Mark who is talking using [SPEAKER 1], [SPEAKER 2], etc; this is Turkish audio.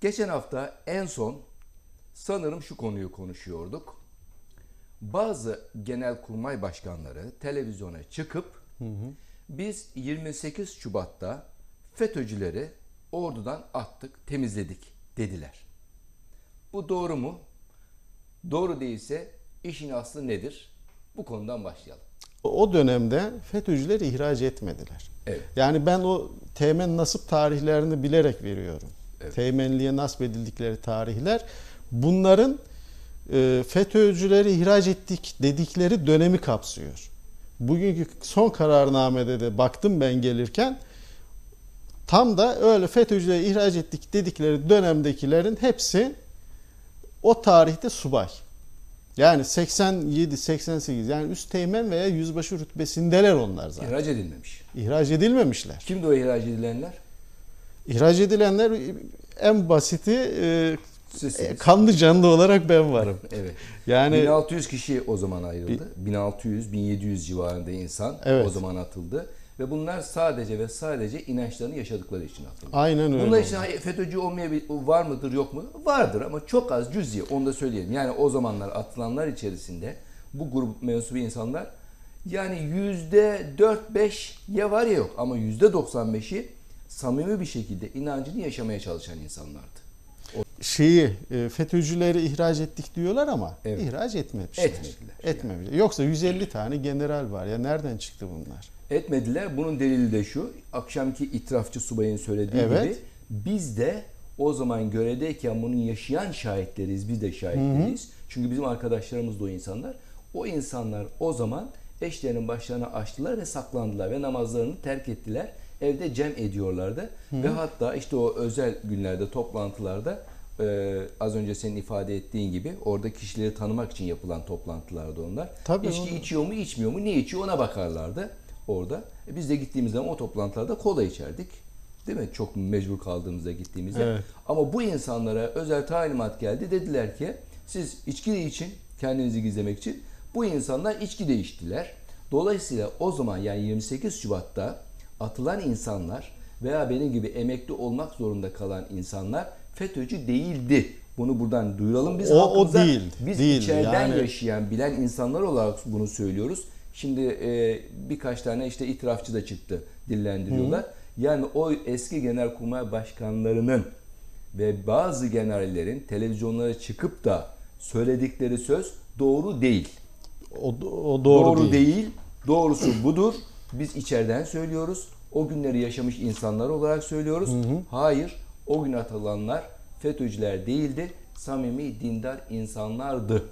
[SPEAKER 1] Geçen hafta en son sanırım şu konuyu konuşuyorduk. Bazı genelkurmay başkanları televizyona çıkıp biz 28 Şubat'ta FETÖ'cüleri ordudan attık, temizledik dediler. Bu doğru mu? Doğru değilse işin aslı nedir? Bu konudan başlayalım.
[SPEAKER 2] O dönemde FETÖ'cüleri ihraç etmediler.
[SPEAKER 1] Evet.
[SPEAKER 2] Yani ben o teğmen nasip tarihlerini bilerek veriyorum.
[SPEAKER 1] Evet.
[SPEAKER 2] Teğmenliğe nasip edildikleri tarihler bunların e, FETÖ'cüleri ihraç ettik dedikleri dönemi kapsıyor. Bugünkü son kararnamede de baktım ben gelirken tam da öyle FETÖ'cüleri ihraç ettik dedikleri dönemdekilerin hepsi o tarihte subay. Yani 87 88 yani üst teğmen veya yüzbaşı rütbesindeler onlar zaten.
[SPEAKER 1] İhraç edilmemiş.
[SPEAKER 2] İhraç edilmemişler.
[SPEAKER 1] Kimdi o ihraç edilenler?
[SPEAKER 2] İhraç edilenler en basiti e,
[SPEAKER 1] Sizsiniz.
[SPEAKER 2] e, kanlı canlı olarak ben varım.
[SPEAKER 1] Evet.
[SPEAKER 2] Yani
[SPEAKER 1] 1600 kişi o zaman ayrıldı. 1600-1700 civarında insan
[SPEAKER 2] Evet.
[SPEAKER 1] o zaman atıldı. Ve bunlar sadece ve sadece inançlarını yaşadıkları için atıldı.
[SPEAKER 2] aynen öyle.
[SPEAKER 1] Bunlar için FETÖ'cü olmayabil var mıdır yok mu? Vardır ama çok az cüzi onu da söyleyelim. Yani o zamanlar atılanlar içerisinde bu grup mensubu insanlar yani yüzde 4-5 ya var ya yok ama yüzde 95'i samimi bir şekilde inancını yaşamaya çalışan insanlardı.
[SPEAKER 2] şeyi e, FETÖ'cüleri ihraç ettik diyorlar ama
[SPEAKER 1] Evet.
[SPEAKER 2] ihraç etmemişler.
[SPEAKER 1] Etmediler.
[SPEAKER 2] Etmemişler. Yoksa 150 tane general var ya nereden çıktı bunlar?
[SPEAKER 1] Etmediler. Bunun delili de şu. Akşamki itirafçı subayın söylediği
[SPEAKER 2] Evet.
[SPEAKER 1] gibi biz de o zaman görevdeyken bunun yaşayan şahitleriz. Biz de şahitleriz. Çünkü bizim arkadaşlarımız da o insanlar. O insanlar o zaman eşlerinin başlarına açtılar ve saklandılar ve namazlarını terk ettiler. Evde cem ediyorlardı. Ve hatta işte o özel günlerde, toplantılarda e, az önce senin ifade ettiğin gibi orada kişileri tanımak için yapılan toplantılardı onlar.
[SPEAKER 2] Tabii
[SPEAKER 1] İçki
[SPEAKER 2] onu-
[SPEAKER 1] içiyor mu içmiyor mu ne içiyor ona bakarlardı orada. E biz de gittiğimiz zaman o toplantılarda kola içerdik. Değil mi? Çok mecbur kaldığımızda gittiğimizde.
[SPEAKER 2] Evet.
[SPEAKER 1] Ama bu insanlara özel talimat geldi. Dediler ki siz içki de için kendinizi gizlemek için bu insanlar içki de içtiler. Dolayısıyla o zaman yani 28 Şubat'ta atılan insanlar veya benim gibi emekli olmak zorunda kalan insanlar FETÖ'cü değildi. Bunu buradan duyuralım biz
[SPEAKER 2] O- o değildi,
[SPEAKER 1] Biz
[SPEAKER 2] değildi.
[SPEAKER 1] içeriden
[SPEAKER 2] Yani-
[SPEAKER 1] yaşayan, bilen insanlar olarak bunu söylüyoruz. Şimdi e, birkaç tane işte itirafçı da çıktı dillendiriyorlar. Yani o eski genelkurmay başkanlarının ve bazı generallerin televizyonlara çıkıp da söyledikleri söz doğru değil.
[SPEAKER 2] O, o doğru, değil.
[SPEAKER 1] Doğrusu budur. Biz içeriden söylüyoruz. O günleri yaşamış insanlar olarak söylüyoruz. Hayır, o gün atılanlar FETÖ'cüler değildi. Samimi dindar insanlardı